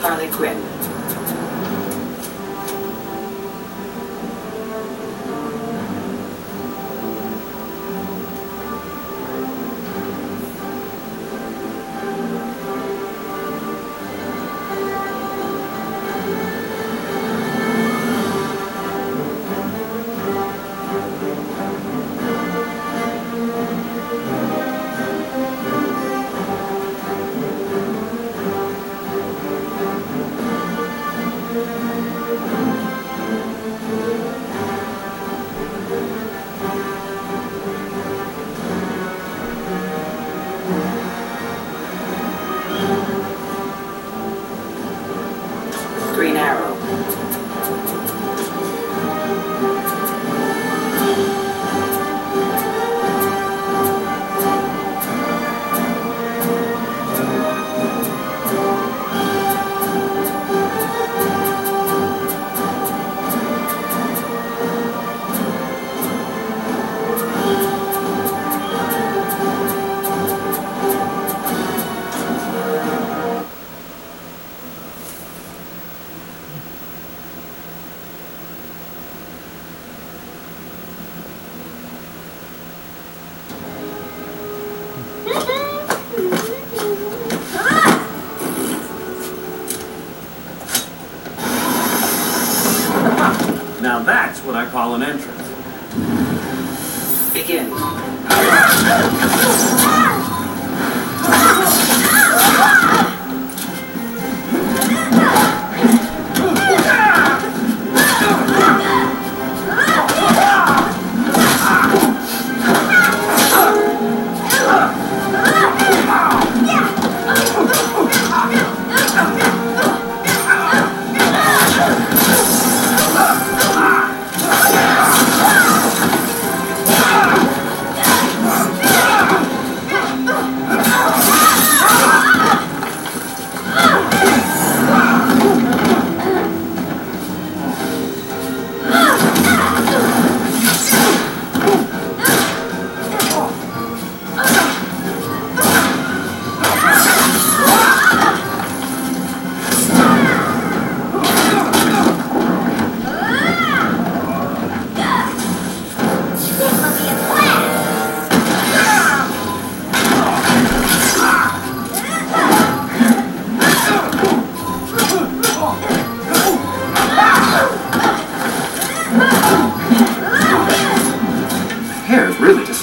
Harley Quinn. Green Arrow. Now that's what I call an entrance. Begin.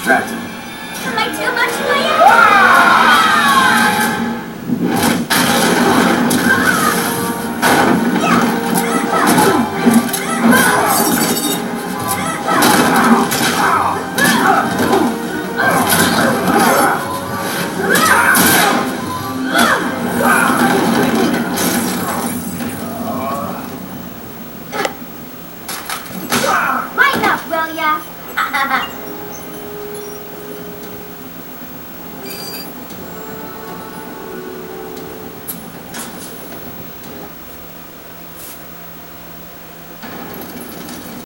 Is really. Am I too much for you? Lighten up, will ya?